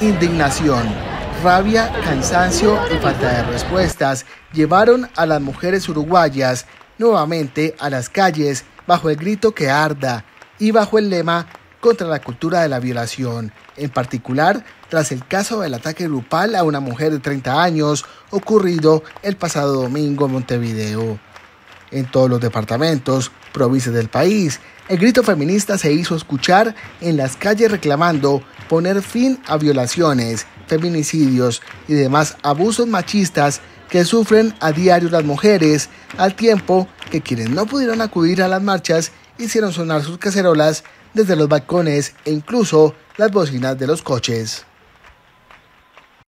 Indignación, rabia, cansancio y falta de respuestas llevaron a las mujeres uruguayas nuevamente a las calles bajo el grito que arda y bajo el lema contra la cultura de la violación, en particular tras el caso del ataque grupal a una mujer de 30 años ocurrido el pasado domingo en Montevideo. En todos los departamentos, provincias del país, el grito feminista se hizo escuchar en las calles reclamando poner fin a violaciones, feminicidios y demás abusos machistas que sufren a diario las mujeres, al tiempo que quienes no pudieron acudir a las marchas hicieron sonar sus cacerolas desde los balcones e incluso las bocinas de los coches.